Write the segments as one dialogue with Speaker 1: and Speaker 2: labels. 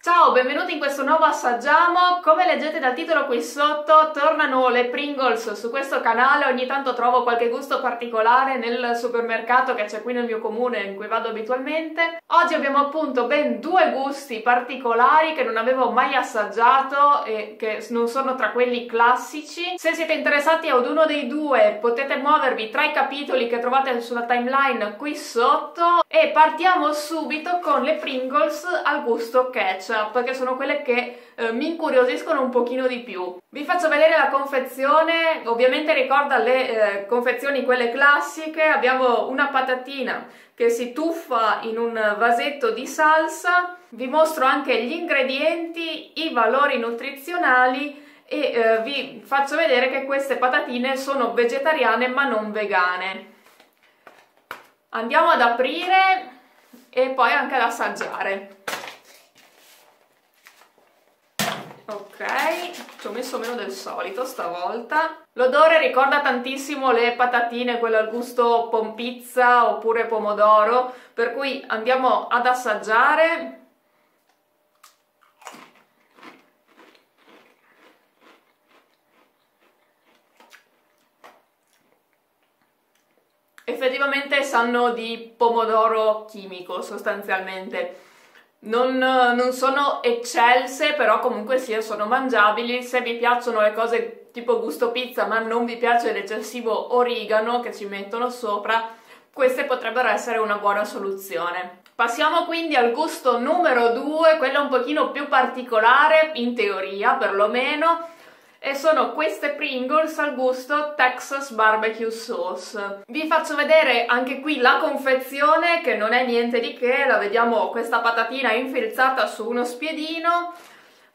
Speaker 1: Ciao, benvenuti in questo nuovo assaggiamo. Come leggete dal titolo qui sotto, tornano le Pringles su questo canale. Ogni tanto trovo qualche gusto particolare nel supermercato che c'è qui nel mio comune in cui vado abitualmente. Oggi abbiamo appunto ben due gusti particolari che non avevo mai assaggiato e che non sono tra quelli classici. Se siete interessati ad uno dei due potete muovervi tra i capitoli che trovate sulla timeline qui sotto e partiamo subito con le Pringles al gusto ketchup ketchup che sono quelle che eh, mi incuriosiscono un pochino di più. Vi faccio vedere la confezione, ovviamente ricorda le eh, confezioni quelle classiche, abbiamo una patatina che si tuffa in un vasetto di salsa, vi mostro anche gli ingredienti, i valori nutrizionali e eh, vi faccio vedere che queste patatine sono vegetariane ma non vegane. Andiamo ad aprire e poi anche ad assaggiare. Ok ci ho messo meno del solito stavolta. L'odore ricorda tantissimo le patatine quelle al gusto pompizza oppure pomodoro per cui andiamo ad assaggiare. Effettivamente sanno di pomodoro chimico sostanzialmente non, non, sono eccelse, però comunque sia sono mangiabili. Se vi piacciono le cose tipo gusto pizza, ma non vi piace l'eccessivo origano che ci mettono sopra, queste potrebbero essere una buona soluzione. Passiamo quindi al gusto numero 2, quello un pochino più particolare, in teoria perlomeno, e sono queste Pringles al gusto Texas Barbecue Sauce. Vi faccio vedere anche qui la confezione che non è niente di che, la vediamo questa patatina infilzata su uno spiedino.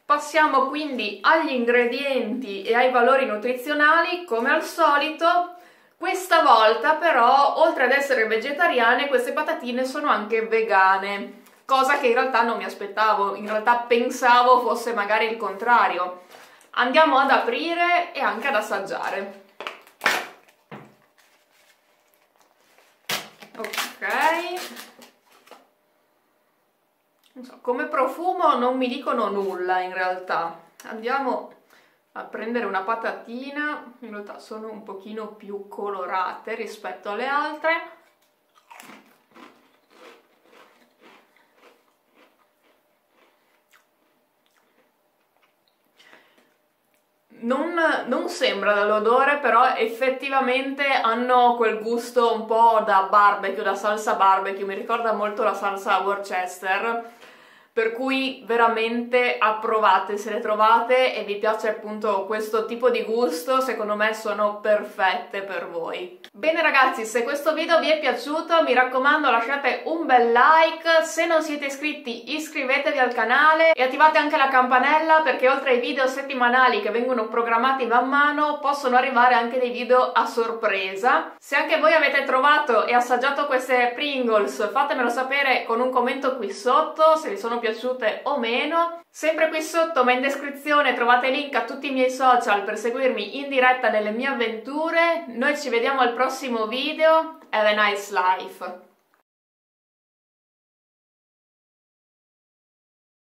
Speaker 1: Passiamo quindi agli ingredienti e ai valori nutrizionali come al solito. Questa volta però, oltre ad essere vegetariane, queste patatine sono anche vegane, cosa che in realtà non mi aspettavo, in realtà pensavo fosse magari il contrario andiamo ad aprire e anche ad assaggiare. Ok. So, come profumo non mi dicono nulla in realtà. Andiamo a prendere una patatina, in realtà sono un pochino più colorate rispetto alle altre. Non, non sembra dall'odore, però effettivamente hanno quel gusto un po' da barbecue, da salsa barbecue, mi ricorda molto la salsa Worcester per cui veramente approvate se le trovate e vi piace appunto questo tipo di gusto secondo me sono perfette per voi. Bene ragazzi se questo video vi è piaciuto mi raccomando lasciate un bel like se non siete iscritti iscrivetevi al canale e attivate anche la campanella perché oltre ai video settimanali che vengono programmati man mano possono arrivare anche dei video a sorpresa. Se anche voi avete trovato e assaggiato queste Pringles fatemelo sapere con un commento qui sotto se vi sono piaciute o meno. Sempre qui sotto, ma in descrizione, trovate link a tutti i miei social per seguirmi in diretta nelle mie avventure. Noi ci vediamo al prossimo video. Have a nice life!